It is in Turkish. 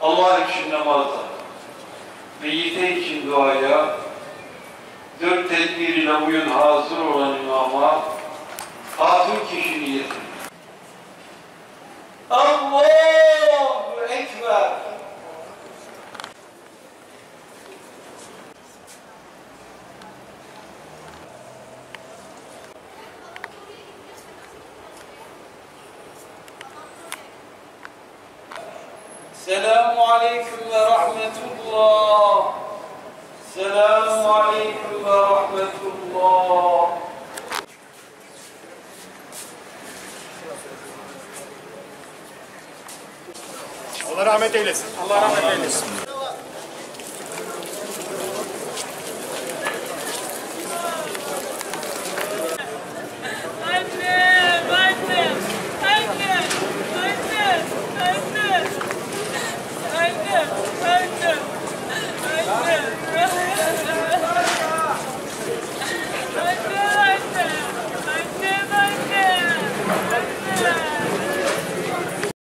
Allah için namazda, meyyite için duaya, dört tedbir ile uyun hazır olan imama, hatun kişi niyeti. Allahu Selamu Aleyküm ve Rahmetullah. Selamu Aleyküm ve Rahmetullah. Allah rahmet eylesin. Allah rahmet eylesin.